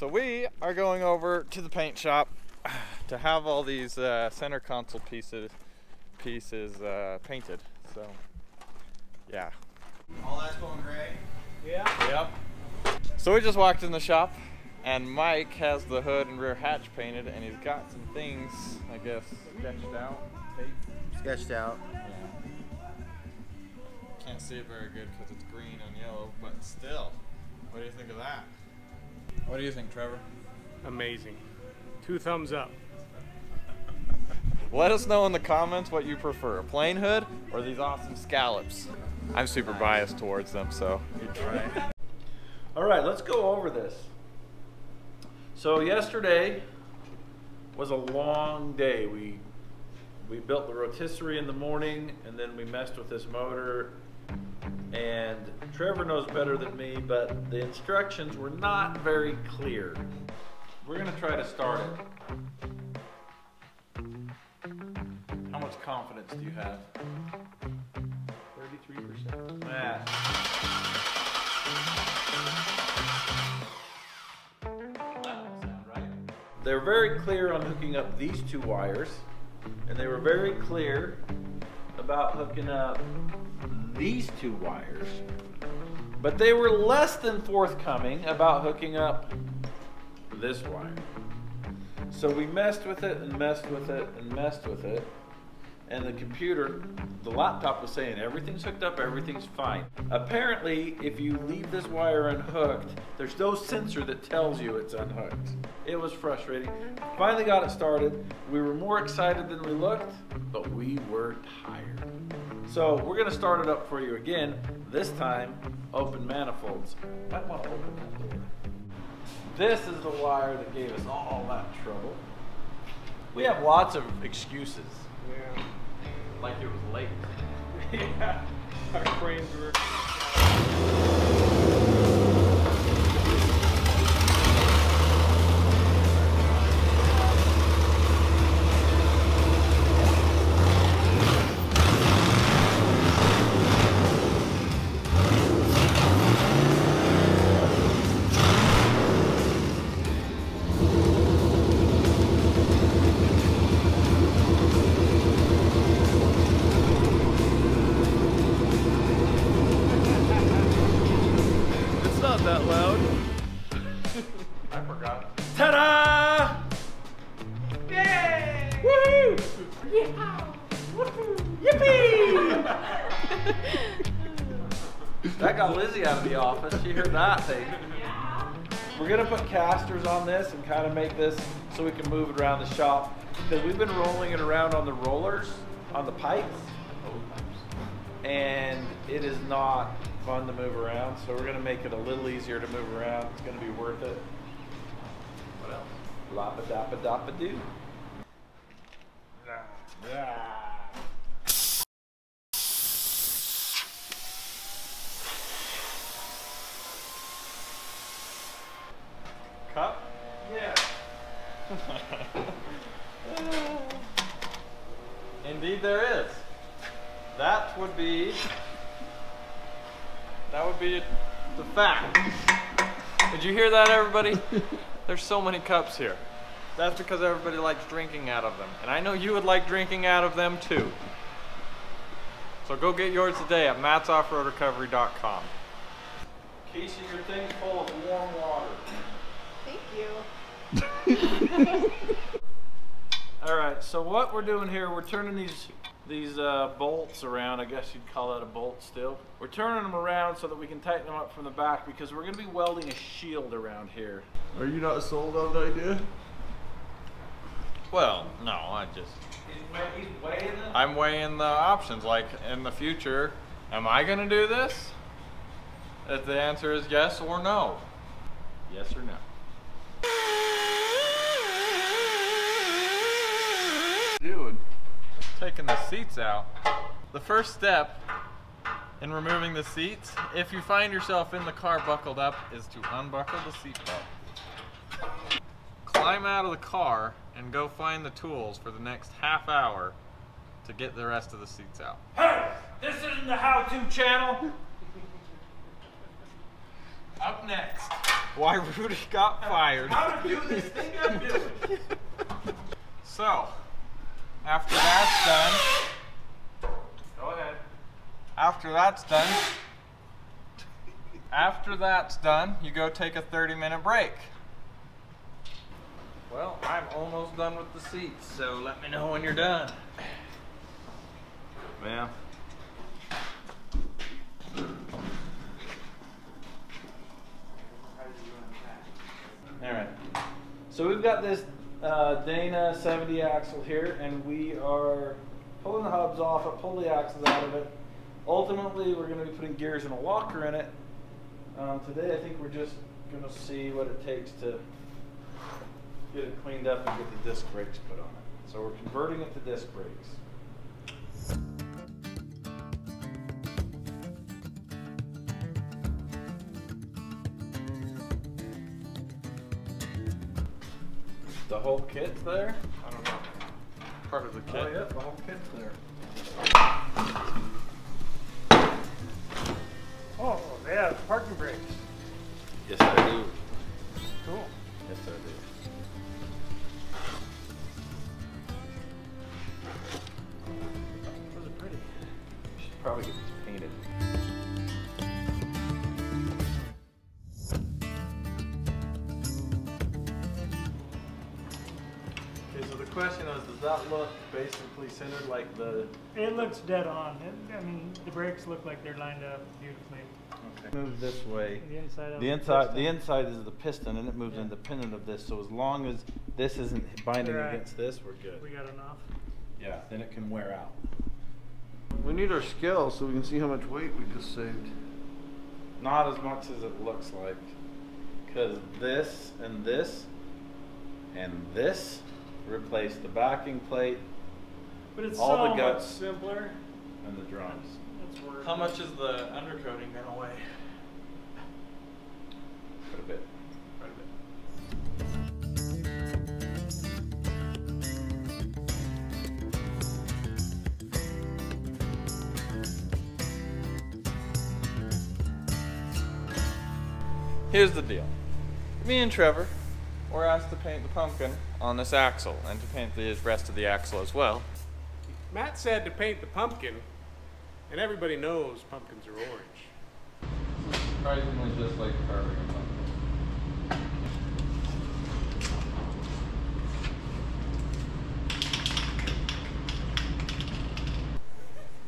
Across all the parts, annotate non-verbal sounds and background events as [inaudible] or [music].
So we are going over to the paint shop [sighs] to have all these uh, center console pieces pieces uh, painted. So yeah. All that's going gray. Yeah. Yep. So we just walked in the shop and Mike has the hood and rear hatch painted and he's got some things, I guess, sketched out. Tape. Sketched out. Yeah. Can't see it very good because it's green and yellow, but still. What do you think of that? What do you think, Trevor? Amazing. Two thumbs up. Let us know in the comments what you prefer, a plain hood or these awesome scallops. I'm super biased towards them, so you [laughs] try. All right, let's go over this. So yesterday was a long day. We we built the rotisserie in the morning, and then we messed with this motor. And Trevor knows better than me, but the instructions were not very clear. We're gonna try to start it. How much confidence do you have? 33%. Matt. They're very clear on hooking up these two wires, and they were very clear about hooking up these two wires, but they were less than forthcoming about hooking up this wire. So we messed with it and messed with it and messed with it, and the computer, the laptop was saying everything's hooked up, everything's fine. Apparently, if you leave this wire unhooked, there's no sensor that tells you it's unhooked. It was frustrating. Finally got it started. We were more excited than we looked, but we were tired. So we're gonna start it up for you again. This time, open manifolds. Might wanna open that door. This is the wire that gave us all that trouble. We have lots of excuses. Yeah. Like it was late. [laughs] yeah. Our brains were. Yippee! that got Lizzy out of the office. She heard that thing. We're gonna put casters on this and kind of make this so we can move it around the shop because we've been rolling it around on the rollers, on the pipes, and it is not fun to move around. So we're gonna make it a little easier to move around. It's gonna be worth it. What else? Lapa dappa dappa doo. Cup? Yeah. [laughs] Indeed there is. That would be that would be the fact. Did you hear that everybody? [laughs] There's so many cups here. That's because everybody likes drinking out of them. And I know you would like drinking out of them too. So go get yours today at mattsoffroadrecovery.com. Casey, your thing's full of warm water. Thank you. [laughs] All right, so what we're doing here, we're turning these these uh, bolts around. I guess you'd call that a bolt still. We're turning them around so that we can tighten them up from the back because we're going to be welding a shield around here. Are you not sold on the idea? Well, no, I just He's, weighing it. I'm weighing the options. Like in the future, am I gonna do this? If the answer is yes or no. Yes or no. Dude, taking the seats out. The first step in removing the seats, if you find yourself in the car buckled up, is to unbuckle the seatbelt. Climb out of the car and go find the tools for the next half hour to get the rest of the seats out. Hey, this isn't the how-to channel. Up next, why Rudy got fired. How to do this thing I'm doing. [laughs] So, after that's done, Go ahead. after that's done, after that's done, you go take a 30 minute break. Well, I'm almost done with the seats, so let me know when you're done. Well. All right. So we've got this uh, Dana 70 axle here, and we are pulling the hubs off it, pull the axles out of it. Ultimately, we're going to be putting gears and a locker in it. Um, today, I think we're just going to see what it takes to get it cleaned up and get the disc brakes put on it. So we're converting it to disc brakes. The whole kit's there? I don't know. Part of the kit. Oh, yeah, the whole kit's there. Okay, so the question is, does that look basically centered like the? It looks dead on. It, I mean, the brakes look like they're lined up beautifully. Okay. Move this way. The inside of The the inside, the piston. inside is the piston, and it moves Yeah. independent of this. So as long as this isn't binding Right. against this, we're good. We got enough. Yeah, then it can wear out. We need our scale so we can see how much weight we just saved. Not as much as it looks like. Because this and this and this replace the backing plate But it's All the so much guts. simpler. and the drums. It's worth How it. much is the undercoating gonna weigh? Quite a bit. Quite a bit. Here's the deal. Me and Trevor were asked to paint the pumpkin on this axle and to paint the rest of the axle as well. Matt said to paint the pumpkin, and everybody knows pumpkins are orange. Surprisingly just like carving a pumpkin.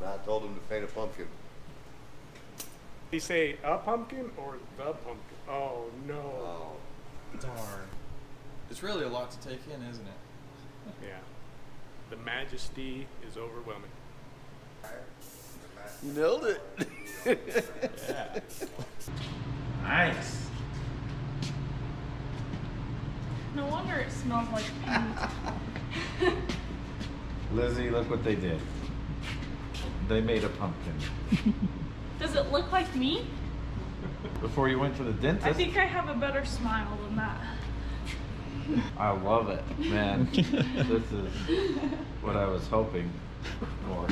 Matt told him to paint a pumpkin. Did he say a pumpkin or the pumpkin? Oh no. Oh. Darn. It's really a lot to take in, isn't it? Yeah. The majesty is overwhelming. You nailed it. Yeah. [laughs] Nice. No wonder it smells like paint. [laughs] Lizzy, look what they did. They made a pumpkin. [laughs] Does it look like me? Before you went to the dentist. I think I have a better smile than that. I love it, man. [laughs] this is what I was hoping for.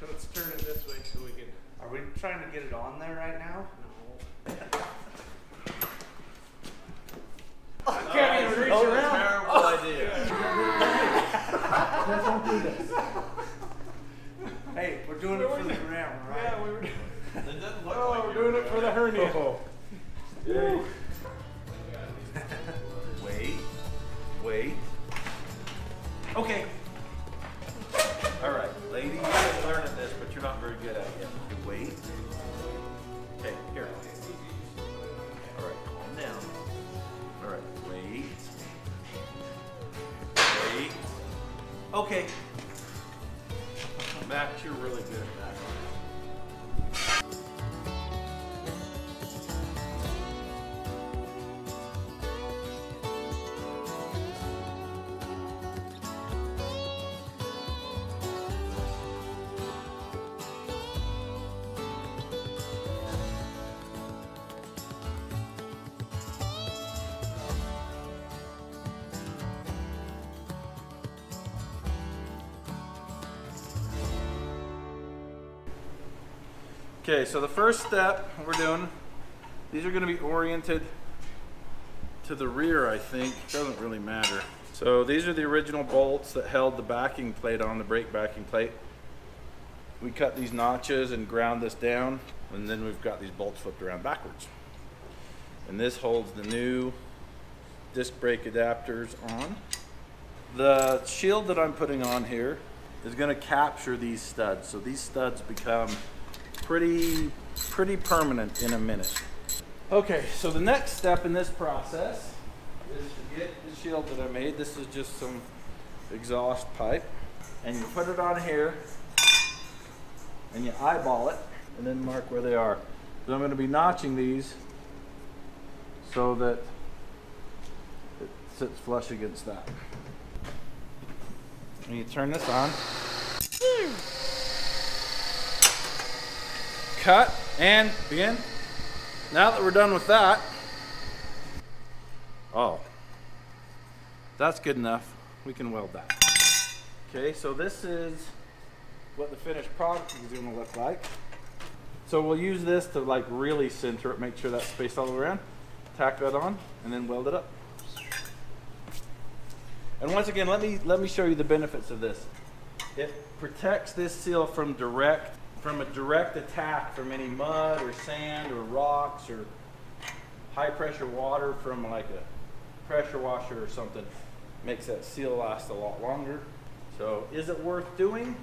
So [laughs] let's turn it this way so we can. Are we trying to get it on there right now? Can't even reach around. terrible idea. Hey, we're doing it for the gram, right? Yeah, we were. It doesn't look Oh, like we're you're doing it hernia. Wait. Wait. Okay. All right, lady, you're learning this, but you're not very good at it wait. Okay, here. All right, calm down. All right, wait. Wait. Okay. Max, you're really good at that. Okay, so the first step we're doing, these are gonna be oriented to the rear, I think. Doesn't really matter. So these are the original bolts that held the backing plate on, the brake backing plate. We cut these notches and ground this down, and then we've got these bolts flipped around backwards. And this holds the new disc brake adapters on. The shield that I'm putting on here is gonna capture these studs. So these studs become pretty, pretty permanent in a minute. Okay, so the next step in this process is to get the shield that I made. This is just some exhaust pipe. And you put it on here and you eyeball it and then mark where they are. So I'm gonna be notching these so that it sits flush against that. And you turn this on. Cut and begin. Now that we're done with that, oh, that's good enough. We can weld that. Okay, so this is what the finished product is gonna look like. So we'll use this to like really center it, make sure that's spaced all the way around. Tack that on and then weld it up. And once again, let me let me show you the benefits of this. It protects this seal from direct from a direct attack from any mud or sand or rocks or high pressure water from like a pressure washer or something. Makes that seal last a lot longer. So is it worth doing?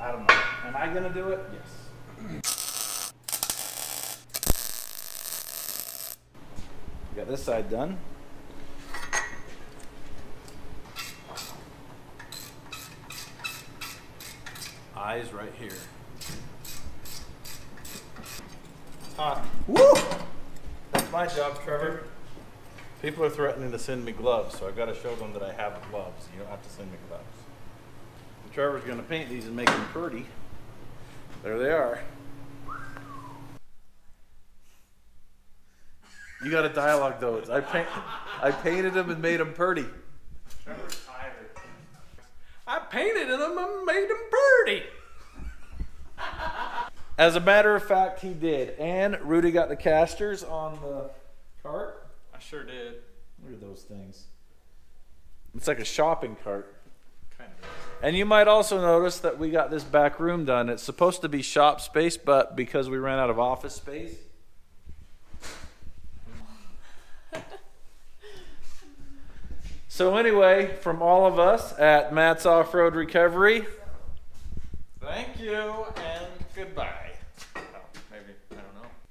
I don't know. Am I gonna do it? Yes. [clears throat] Got this side done. Eyes right here. Hot. Woo! That's my job, Trevor. People are threatening to send me gloves, so I've got to show them that I have gloves. You don't have to send me gloves. And Trevor's going to paint these and make them pretty. There they are. You got a dialogue those. I paint, I painted them and made them pretty. Trevor's tired. I painted them and made them pretty. As a matter of fact, he did. And Rudy got the casters on the cart. I sure did. Look at those things. It's like a shopping cart. Kind of. And you might also notice that we got this back room done. It's supposed to be shop space, but because we ran out of office space. [laughs] so anyway, from all of us at Matt's Off-Road Recovery, Thank you and goodbye. Oh, maybe I don't know.